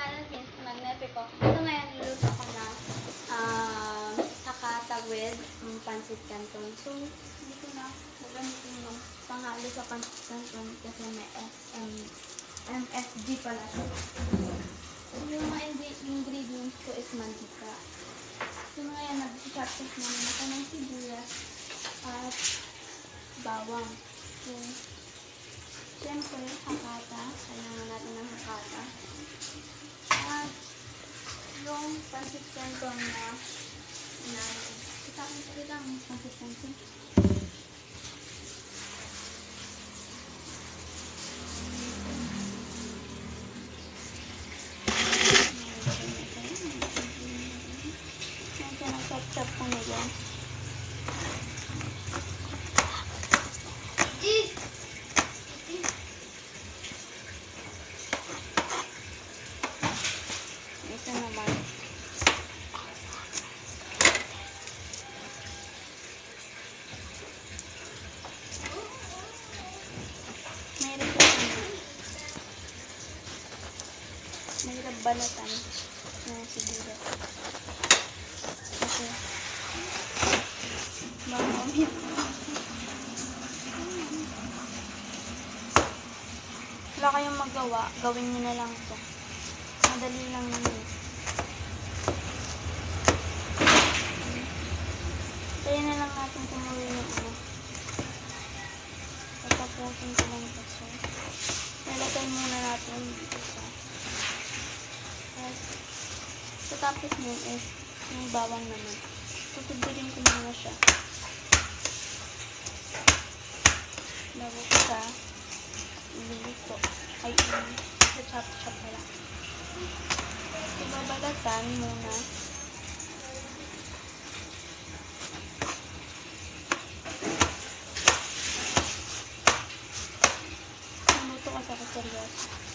Philippines, nagnepe ko. Ito ngayon, niluto ko na um, hakata with pancit canton. So, hindi ko na gagamitin yung panghalo sa pancit canton kasi may SM, MSG pala. So, yung mga ingredients ko is mantika. So, ngayon, nag-chop-chop naman ako ng sibuyas at bawang. So, Siyempre, hakata. Kailangan natin ng hakata. At yung pancit na na kita ko sa kita ang pancit canton. Medyo nag-chop-chop ko na yan. Ito naman. Mayroon pa ano. Mahirap balatan ng sibuyas. Kasi mamamit. Wala kayong magawa, gawin nyo na lang ito. Madali lang yun. Tatapos nun is yung bawang naman. Tutugulin ko muna siya. Bago ko sa iluluto. Ay, i-chop-chop na lang. Ibabalatan muna. Naluto kasi ako seryoso.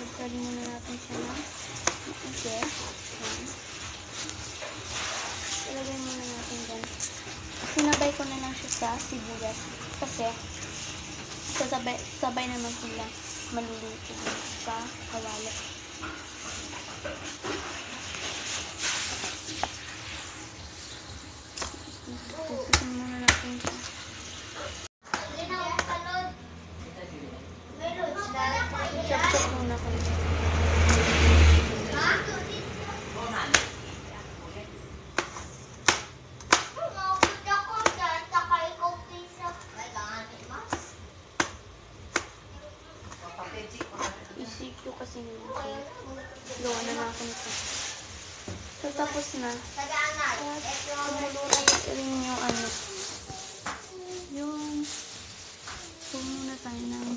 Pagkali muna natin siya ng maigi. Yan. Ilagay muna natin dyan. Sinabay ko na lang siya sa sibuyas. Kasi, sasabay, sabay naman sila maluluto sa kawali. Tutusin muna natin siya. Chop-chop muna kami. ECQ kasi yun. Gawa na na ako nito. So, tapos na. Kumulo na rin yung ano. Yung Tumuna tayo ng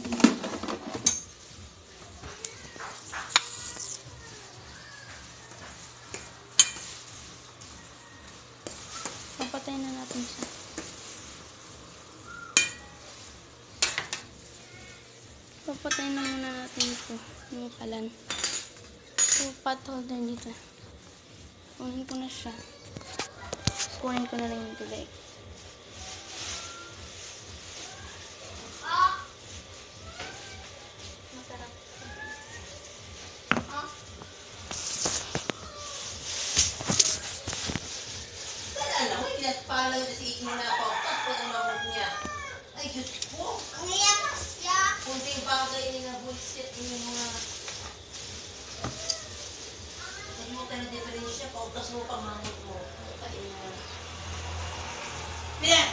Papatay na natin siya. Papatay na muna natin ito. Yung kalan. So, pot holder dito. Kunin ko na siya. Kunin ko na rin yung tubig. Masarap. Alam mo, pinagpalaw na si Iking na ako. Tapos ang mamot niya. Ay, Diyos ko. Kunting bagay ni na bullshit yung mga... Hindi mo ka na diferensya. Pautas mo pa mamot mo. Kain mo. Pina!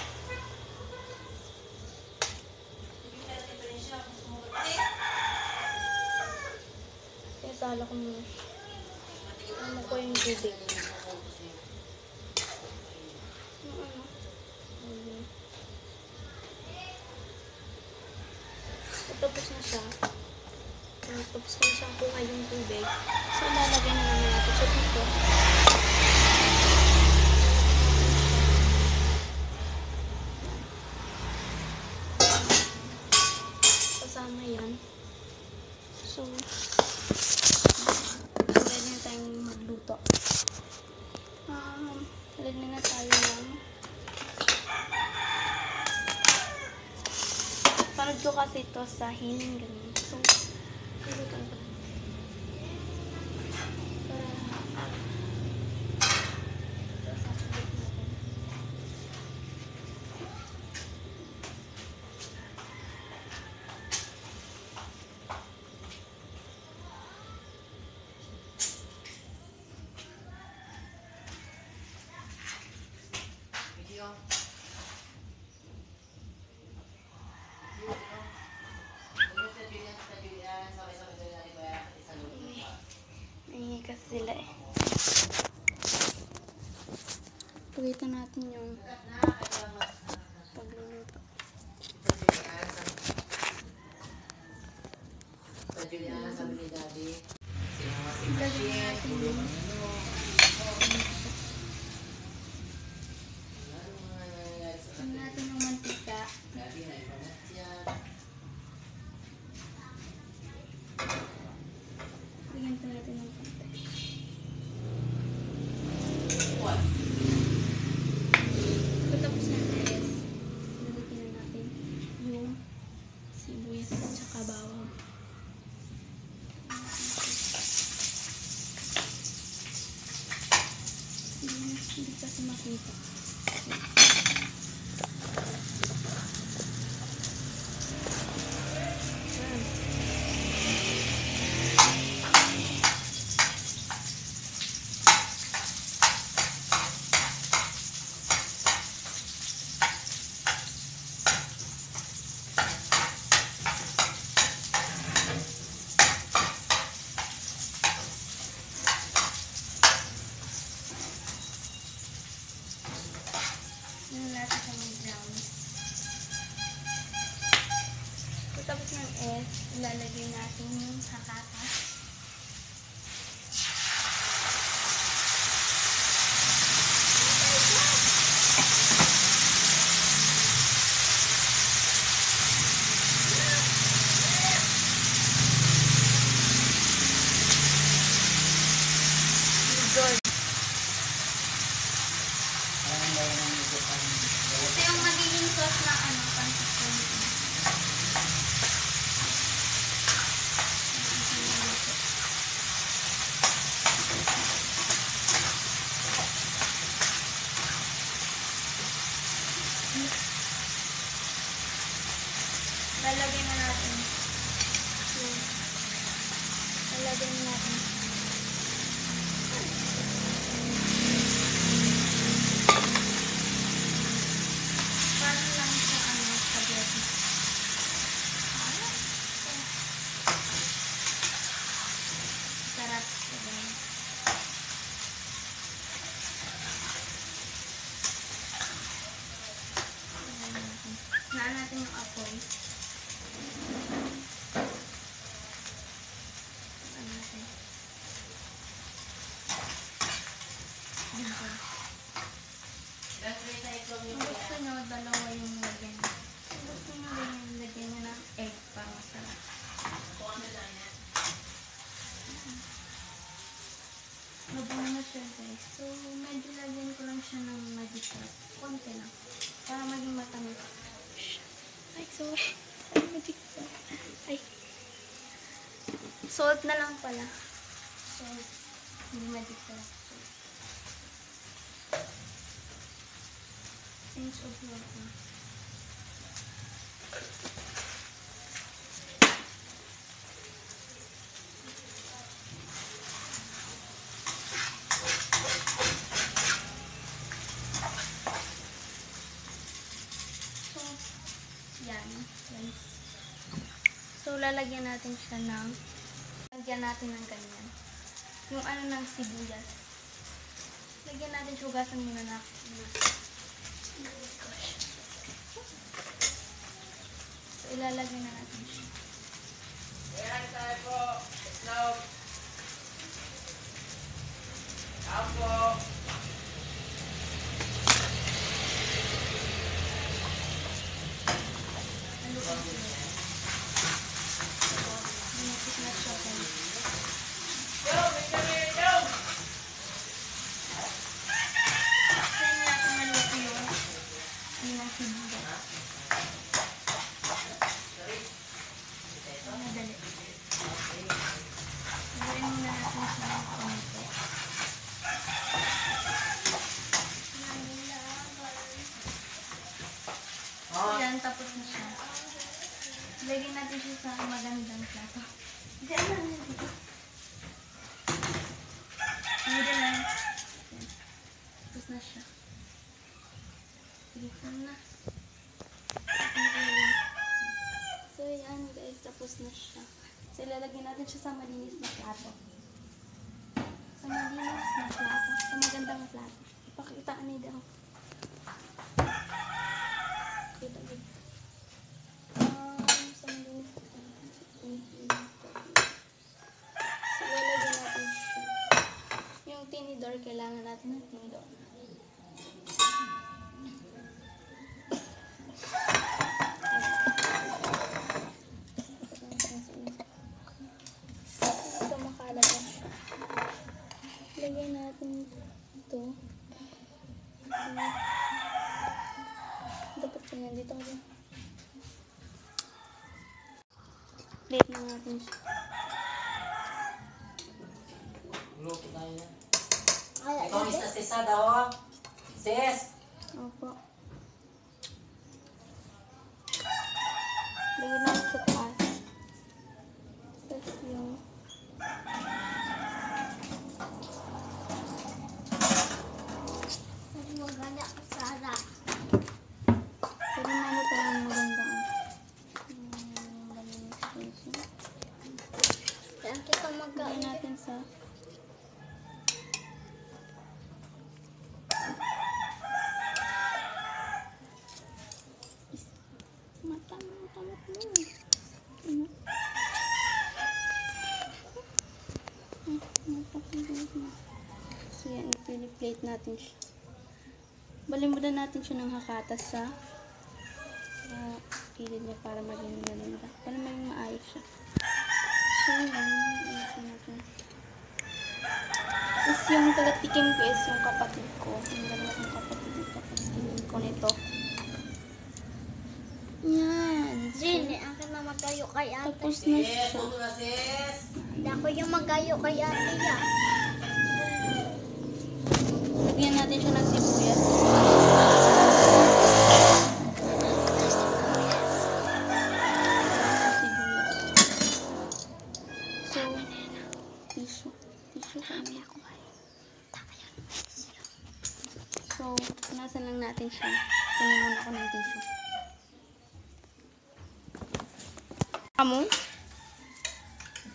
Sala ko muna. Ano ko yung tubig. Ano. Ayun. So, tapos na siya. Tapos na siyang kuha yung tubig. So, lalagay na naman natin siya dito. hanggang kasi sila eh. Pagkita natin yung lalagay natin yung hakata. din natin. Uh, jigsaw. Ay, may. Ay. Salt na lang pala. Salt. Hindi ma-jigsaw. Change of water. Yan. Yan. So, lalagyan natin siya ng lagyan natin ng ganyan. Yung ano ng sibuyas. Lagyan natin siya. Hugasan muna natin. So, ilalagyan na natin siya. Ayan tayo po. Itlog. Apo. Siya sa malinis na plato. Sa malinis na plato. Sa magandang plato. Ipakita ni daw. Kita siya. Yung tinidor, kailangan natin ng tinidor. Lagyan natin ito. Dapat pa yan. Dito ka dyan. Plate na natin siya. Luto tayo na. Ikaw is na sis ha daw. Sis! Opo. Lagyan natin sa taas. Tapos yung... Maganda ka sana. Pero ano pa yung magandang... yung magandang station. Saan kita Lagyan magkain? natin sa... Is- Mata mo, tamot mo. Ano? Ah, napakagod na. So yan, plate natin siya. Balimudan natin siya ng hakatas sa sa kilid niya para maging maganda. Para maging maayos siya. So, yan. Ayusin natin. Is yung taga-tikim ko is yung kapatid ko. Yung dalawa kong kapatid yung kapatid ko nito. Yan. So, Jin, akin na magayo kay ate. tapos na siya. Ako yung magayo kay ate ya. Lagyan natin siya ng sibuyas. Sibuyas. So, tissue. Tissue sa ano ko. So, punasan lang natin siya. Tingnan ako ng tissue. Amo?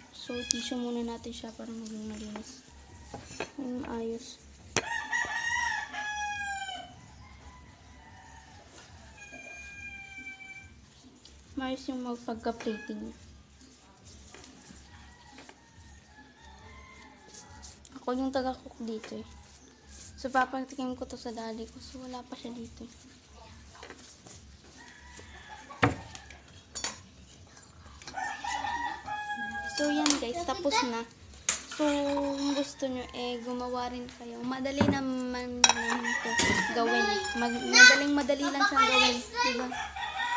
So, tissue muna natin siya para maging malinis. Maging maayos. Maayos yung magpagka-plating. Ako yung taga-cook dito eh. So, papatikim ko to sa daddy ko. So, wala pa siya dito eh. So, yan guys. Tapos na. So, kung gusto nyo, eh, gumawa rin kayo. Madali naman ito gawin. Mag, madaling madali lang siyang gawin. Diba?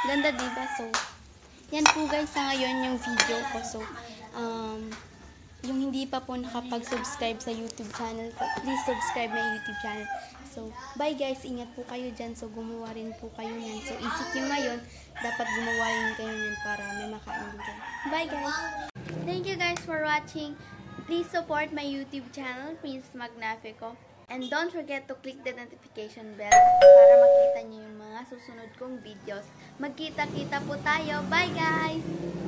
Ganda, diba? So, yan po guys sa ngayon yung video ko. So, um, yung hindi pa po nakapag-subscribe sa YouTube channel ko, please subscribe my YouTube channel. So, bye guys. Ingat po kayo dyan. So, gumawa rin po kayo yan. So, isip nyo ngayon, dapat gumawa rin kayo yan para may makain. Bye guys! Thank you guys for watching. Please support my YouTube channel, Prince Magnafico. And don't forget to click the notification bell para makita niyo yung mga susunod kong videos. Magkita-kita po tayo. Bye guys!